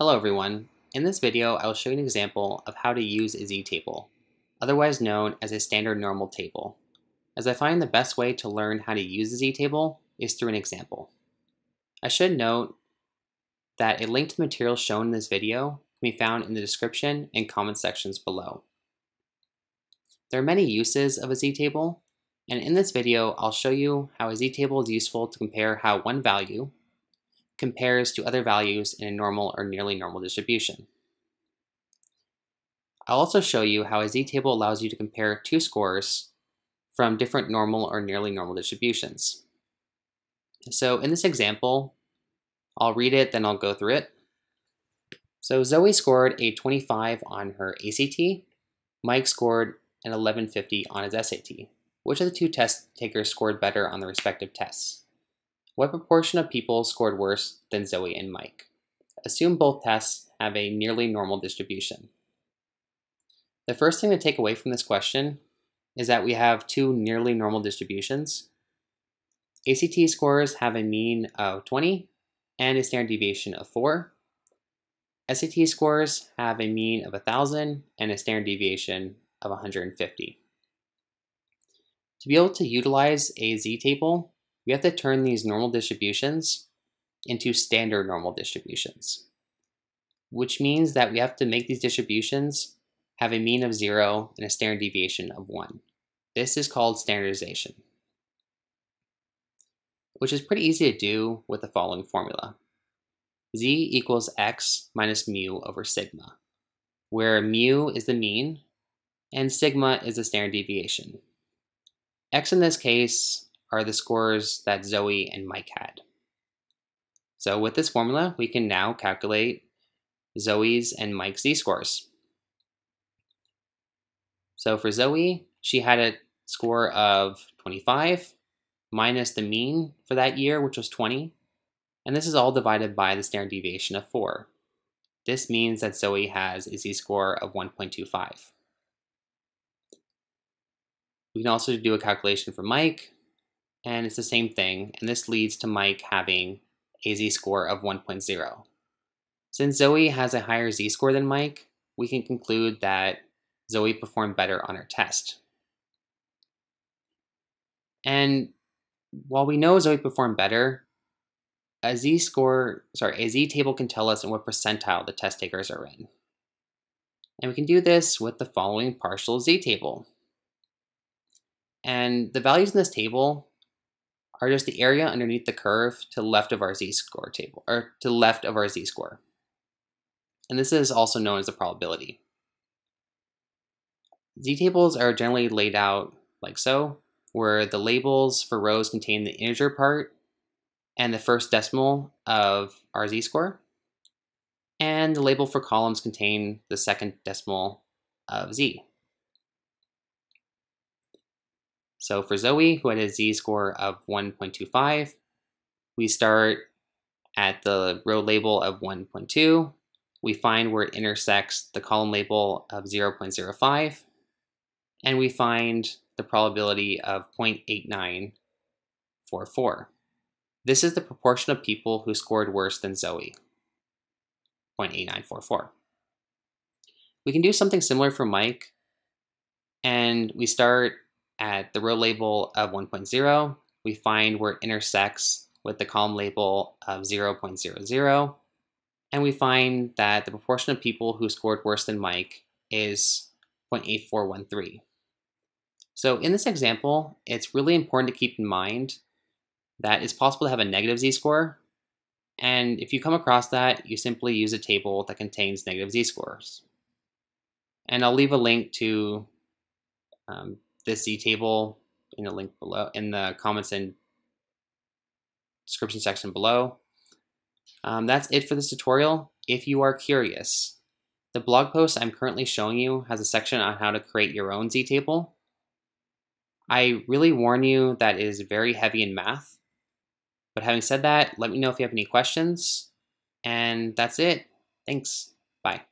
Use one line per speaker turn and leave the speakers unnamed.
Hello everyone. In this video, I will show you an example of how to use a z-table, otherwise known as a standard normal table, as I find the best way to learn how to use a z-table is through an example. I should note that a link to the material shown in this video can be found in the description and comment sections below. There are many uses of a z-table, and in this video, I'll show you how a z-table is useful to compare how one value compares to other values in a normal or nearly normal distribution. I'll also show you how a z-table allows you to compare two scores from different normal or nearly normal distributions. So in this example, I'll read it, then I'll go through it. So Zoe scored a 25 on her ACT, Mike scored an 1150 on his SAT. Which of the two test takers scored better on the respective tests? What proportion of people scored worse than Zoe and Mike? Assume both tests have a nearly normal distribution. The first thing to take away from this question is that we have two nearly normal distributions. ACT scores have a mean of 20 and a standard deviation of 4. SAT scores have a mean of 1,000 and a standard deviation of 150. To be able to utilize a z-table, we have to turn these normal distributions into standard normal distributions, which means that we have to make these distributions have a mean of 0 and a standard deviation of 1. This is called standardization, which is pretty easy to do with the following formula. z equals x minus mu over sigma, where mu is the mean and sigma is the standard deviation. X in this case are the scores that Zoe and Mike had. So with this formula, we can now calculate Zoe's and Mike's z-scores. So for Zoe, she had a score of 25 minus the mean for that year, which was 20. And this is all divided by the standard deviation of 4. This means that Zoe has a z-score of 1.25. We can also do a calculation for Mike, and it's the same thing, and this leads to Mike having a z-score of 1.0. Since Zoe has a higher z-score than Mike, we can conclude that Zoe performed better on her test. And while we know Zoe performed better, a z-score, sorry, a z-table can tell us in what percentile the test takers are in. And we can do this with the following partial z-table. And the values in this table are just the area underneath the curve to left of our z-score table, or to left of our z-score. And this is also known as the probability. Z-tables are generally laid out like so, where the labels for rows contain the integer part and the first decimal of our z-score, and the label for columns contain the second decimal of z. So for Zoe, who had a z-score of 1.25, we start at the row label of 1.2. We find where it intersects the column label of 0.05, and we find the probability of 0.8944. This is the proportion of people who scored worse than Zoe, 0.8944. We can do something similar for Mike, and we start at the row label of 1.0, we find where it intersects with the column label of 0.00, and we find that the proportion of people who scored worse than Mike is 0.8413. So in this example, it's really important to keep in mind that it's possible to have a negative z-score, and if you come across that, you simply use a table that contains negative z-scores. And I'll leave a link to um, this z-table in the link below in the comments and description section below. Um, that's it for this tutorial. If you are curious, the blog post I'm currently showing you has a section on how to create your own z-table. I really warn you that it is very heavy in math. But having said that, let me know if you have any questions. And that's it. Thanks. Bye.